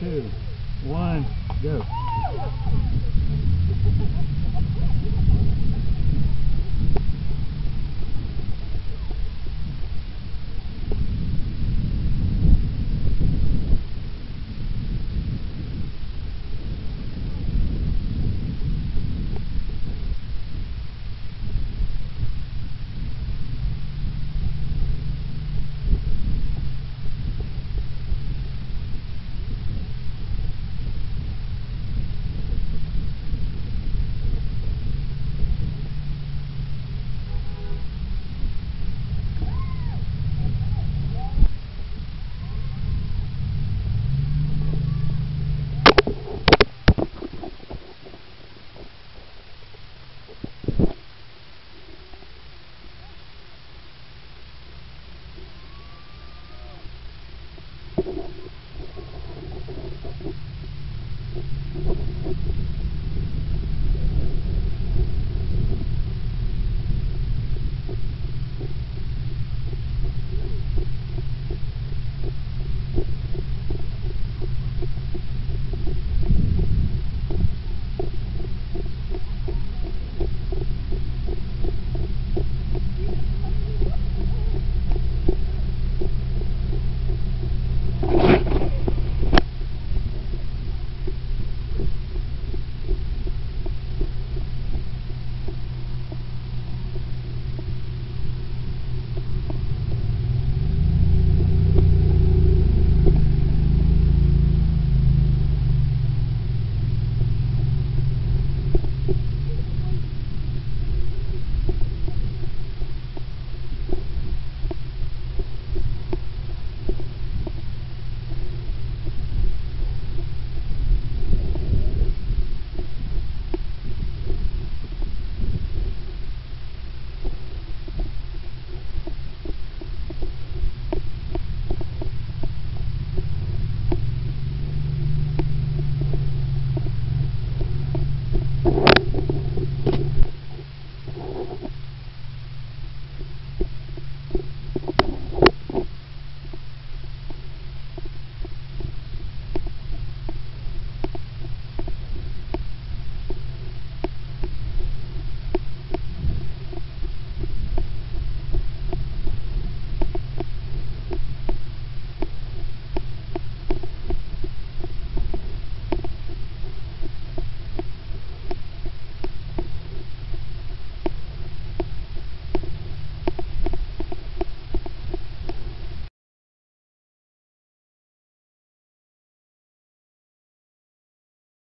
two, one, go.